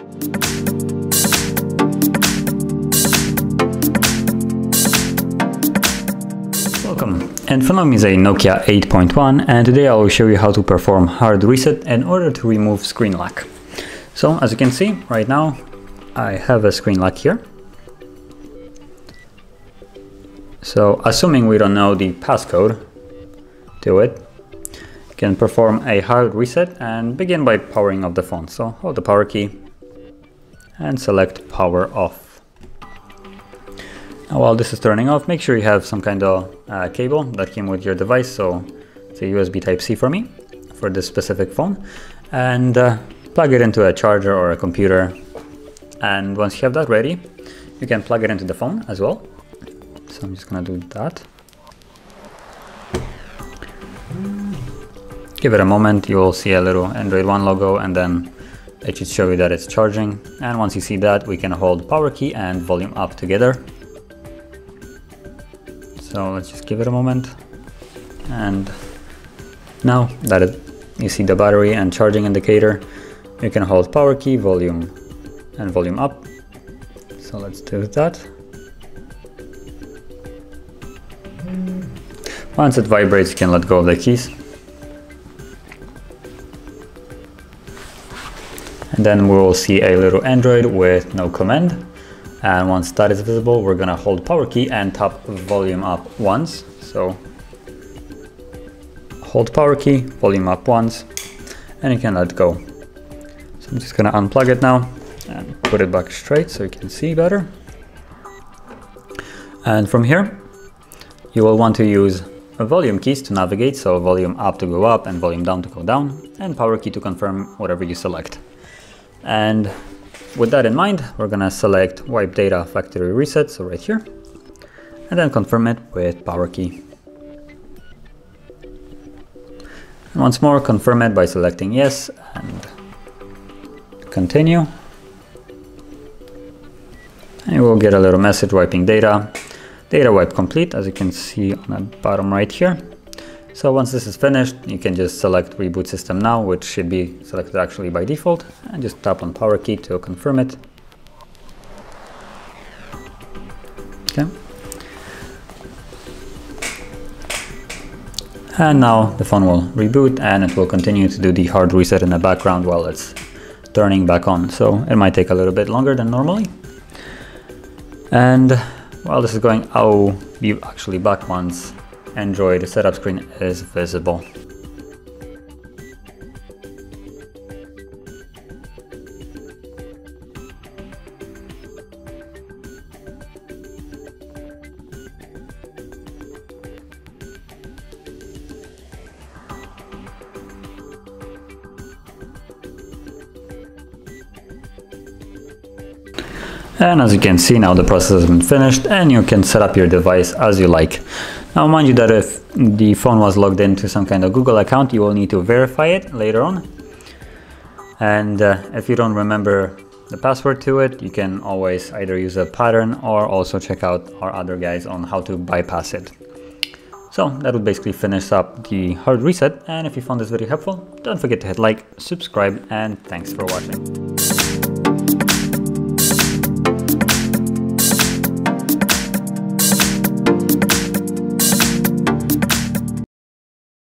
Welcome, of me is a Nokia 8.1 and today I will show you how to perform hard reset in order to remove screen lock. So as you can see right now I have a screen lock here. So assuming we don't know the passcode to it, can perform a hard reset and begin by powering off the phone. So hold the power key and select power off. Now, while this is turning off, make sure you have some kind of uh, cable that came with your device. So it's a USB Type-C for me, for this specific phone. And uh, plug it into a charger or a computer. And once you have that ready, you can plug it into the phone as well. So I'm just gonna do that. Give it a moment, you will see a little Android One logo and then it should show you that it's charging. And once you see that, we can hold power key and volume up together. So let's just give it a moment. And now that it, you see the battery and charging indicator, you can hold power key, volume and volume up. So let's do that. Once it vibrates, you can let go of the keys. And then we will see a little Android with no command. And once that is visible, we're gonna hold power key and tap volume up once. So hold power key, volume up once, and you can let go. So I'm just gonna unplug it now and put it back straight so you can see better. And from here, you will want to use volume keys to navigate, so volume up to go up and volume down to go down, and power key to confirm whatever you select. And with that in mind, we're gonna select wipe data factory reset, so right here, and then confirm it with power key. And once more, confirm it by selecting yes and continue. And you will get a little message wiping data. Data wipe complete, as you can see on the bottom right here. So once this is finished, you can just select reboot system now, which should be selected actually by default, and just tap on power key to confirm it. Okay. And now the phone will reboot and it will continue to do the hard reset in the background while it's turning back on. So it might take a little bit longer than normally. And while this is going, I'll be actually back once Android setup screen is visible. And as you can see now the process has been finished and you can set up your device as you like. Now mind you that if the phone was logged into some kind of Google account, you will need to verify it later on. And uh, if you don't remember the password to it, you can always either use a pattern or also check out our other guys on how to bypass it. So that would basically finish up the hard reset. And if you found this video helpful, don't forget to hit like, subscribe, and thanks for watching.